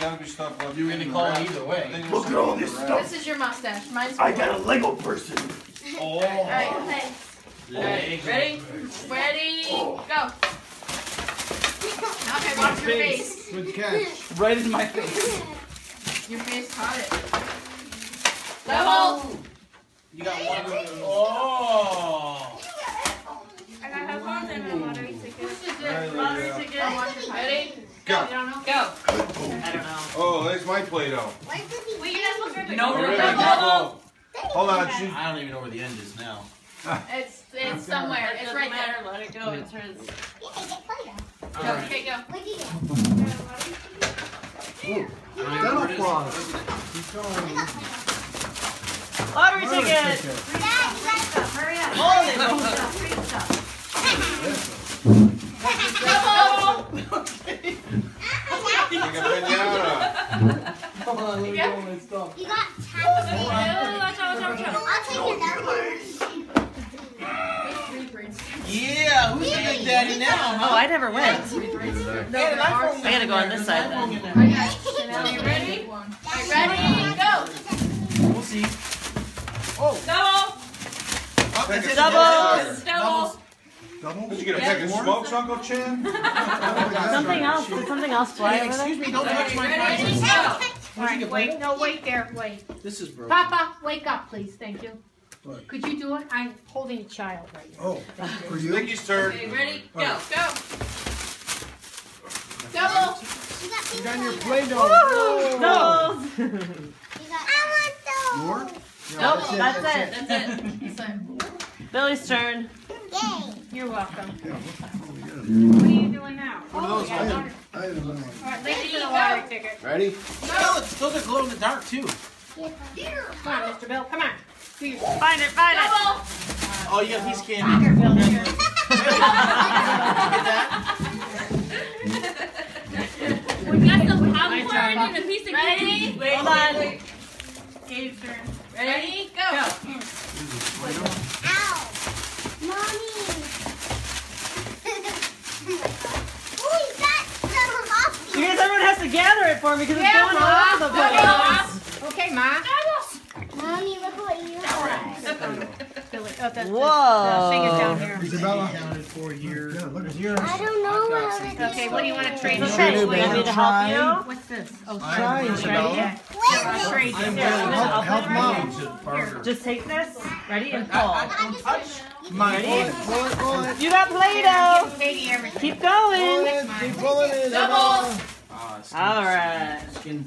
gotta be stuff left. You're gonna call it either way. Look at all this stuff. This is your mustache. Mine's I got a Lego person. Oh. Alright, Leg. ready? Ready? Oh. Go. Okay, watch your face. Good catch. Right in my face. Your face caught it. Double. You got one. Oh. I got headphones and a lottery ticket. This is. Lottery ticket. Ready? Go. You don't know? Go. I don't know. Oh, there's my Play-Doh. Wait, you're not supposed to No, Ready? double. Go. Hold on, she. I don't even know where the end is now. It's it's somewhere. It's right there. Let it go. It's hers. Go. Okay, go. Dental floss. Keep going. Lottery Lottery ticket. ticket. Hurry up. Double. Take a pinata. Come on, let me go my stuff. You got Oh, watch out, watch out, watch out. I'll take your number. Yeah, who's the big daddy now, Oh. I never win. Three threes. Hey, the iPhone I gotta go on this side then. Okay. Chanel, you ready? Alright, ready? Go. We'll see. Oh. Double. Take a Double. smoke. Double. Double? Did you get a pack of smokes, Uncle Chin? Something else. Did something else fly Hey, over there? excuse me, don't touch my Ready? Prize. Go. Alright, wait, no, wait there, wait. This is broken. Papa, wake up, please, thank you. What? Could you do it? I'm holding a child right now. Oh, for you? Nikki's turn. Okay, ready? Go. Alright. Go. Double. You got You got your. Play-Doh. No. I want those. More? Yeah, Nope, that's it. That's it. That's it. Billy's turn. Yay. You're welcome. Yeah, what What are you doing now? One of those, I All had, I had a little one. right, let's get a lottery ticket. Ready? Oh, those are glow in the dark too. Come on, Mr. Bill, come on. Do your Find it, find it. Double. Oh, you got a piece of candy. Here, Bill, here. We got some popcorn popcorn and and a piece of Ready? candy. Wait. Hold on. Dave's turn. Ready? Go. Ow. Mommy. Ooh, you got some off. You guys, everyone has to gather it for me because it's going Ma. all over the place. Okay, Ma. Mommy, look what you have. Billy, oh, the, the, Whoa. the thing is down here. Isabella. Counted for here. Yeah, look at yours. I don't know how to do Okay, what do you want to trade? It's in? okay. You want me to help you? What's this? Oh, Try, sorry. Isabella. Yeah. I'll trade I'm you. really Help, help help mom. Just take this. Ready and pull. I, I, don't touch my Ready? hand. Pull it, pull it. You got Play-Doh. Katie everything. Keep Pull going. it, keep pulling it. Double skin, All right. Skin.